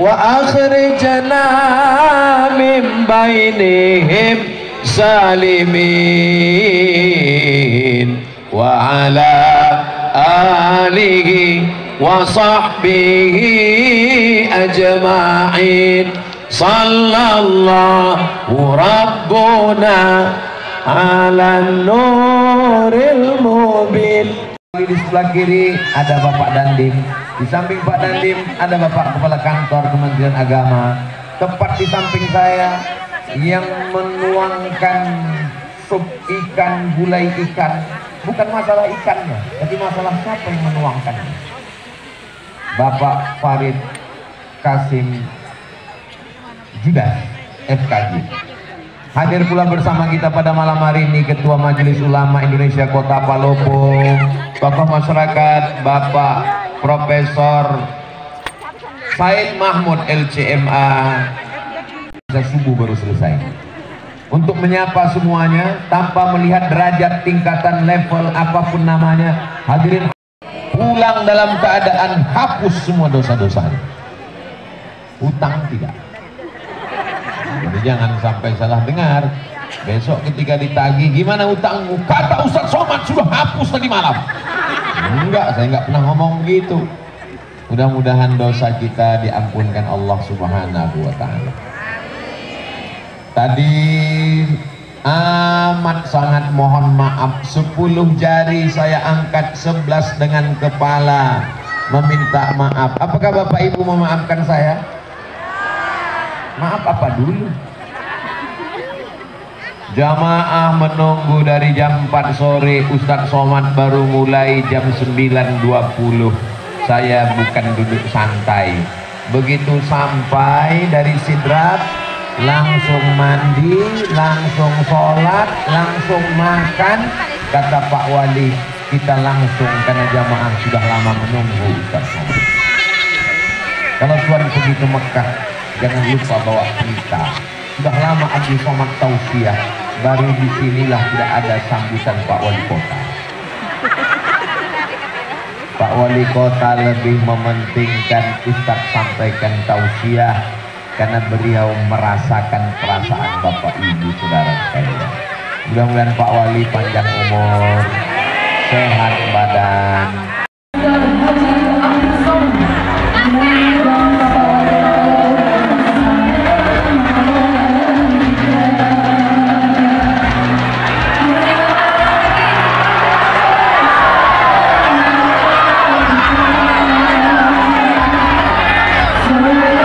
وأخرجنا من بينهم سالمين وعلى آله وصحبه أجمعين صلى الله ربنا على النور المبين di sebelah kiri ada Bapak Dandim di samping Pak Dandim ada Bapak Kepala Kantor Kementerian Agama. Tepat di samping saya yang menuangkan sup ikan gulai ikan. Bukan masalah ikannya tapi masalah siapa yang menuangkannya Bapak Farid Kasim Judas FKG Hadir pula bersama kita pada malam hari ini Ketua Majelis Ulama Indonesia Kota Palopo, Bapak Masyarakat, Bapak Profesor Said Mahmud LCMA. Bisa subuh baru selesai. Untuk menyapa semuanya tanpa melihat derajat tingkatan level apa pun namanya, hadirin pulang dalam keadaan hapus semua dosa-dosanya. Utang tidak. Jadi jangan sampai salah dengar. Besok ketika ditagih, gimana utangmu? Kata Ustaz Somad sudah hapus tadi malam. Enggak, saya enggak pernah ngomong begitu. Mudah-mudahan dosa kita diampunkan Allah Subhanahu wa taala. Tadi amat sangat mohon maaf 10 jari saya angkat 11 dengan kepala meminta maaf. Apakah Bapak Ibu memaafkan saya? Maaf apa dulu? Jamaah menunggu dari jam 4 sore. Ustadz Somad baru mulai jam 9.20 Saya bukan duduk santai. Begitu sampai dari sidrat Langsung mandi, langsung sholat, langsung makan Kata Pak Wali kita langsung karena jamaah sudah lama menunggu Ustadz Somad. Kalau tuan pergi ke Mekah jangan lupa bawa cerita sudah lama Abdul Somad tausiah baru di sinilah tidak ada sambutan Pak Wali Kota. Pak Wali Kota lebih mementingkan Ustaz sampaikan tausiah karena beliau merasakan perasaan Bapak Ibu Saudara sekalian. Mudah-mudahan Pak Wali panjang umur sehat badan Hallelujah.